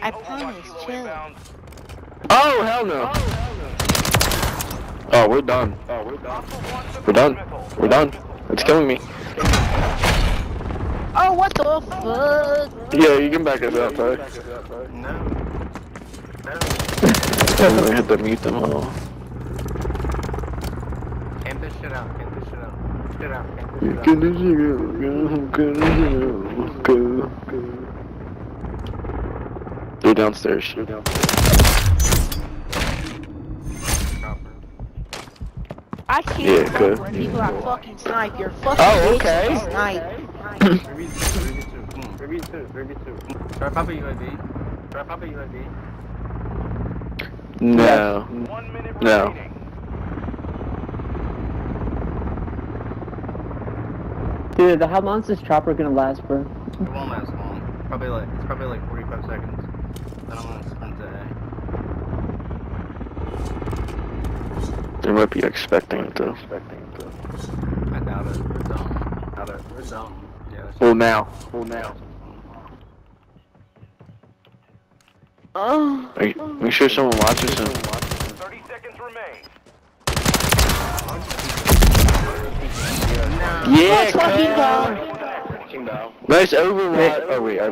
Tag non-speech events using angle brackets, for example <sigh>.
I promise. Chill. Oh, oh hell no! Oh, we're done. Oh, we're done. We're done. We're done. It's killing me. Oh, what the fuck? Yeah, you can back us up, right? No. <laughs> I had to mute them all. Camp this shit out. Camp this shit out. Shit out. Camp this You shit out. do it, go, go, go, go. They're downstairs. They're downstairs. I can't Yeah, yeah, good. when people are fucking snipe. You're fucking Oh, okay. and snipe. 3v2, 3v2, 3v2, 3v2. Try to pop UAV. Try to UAV. No. No. Dude, how long is this chopper gonna last, bro? It won't last long. Probably like, it's probably like 45 seconds. Then I'm gonna sprint to They might be expecting it though. A. I doubt it. We're dumb. Doubt it. We're dumb. Yeah. that's- Well now. Well now. Oh. Are you, make sure someone watches him. 30 seconds remain. Yeah, Let's fucking cuz. Nice overwatch. Oh wait, I